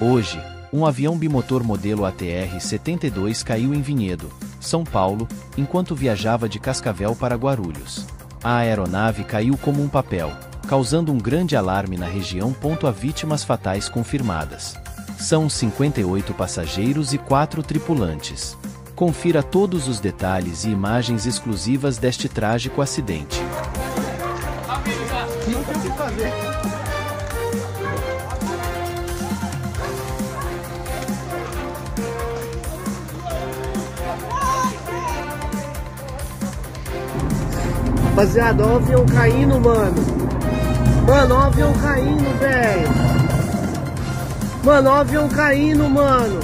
Hoje, um avião bimotor modelo ATR-72 caiu em Vinhedo, São Paulo, enquanto viajava de Cascavel para Guarulhos. A aeronave caiu como um papel, causando um grande alarme na região. Há vítimas fatais confirmadas. São 58 passageiros e 4 tripulantes. Confira todos os detalhes e imagens exclusivas deste trágico acidente. Não tem o que fazer. Rapaziada, ó o avião caindo, mano. Mano, ó o avião caindo, velho. Mano, ó o avião caindo, mano.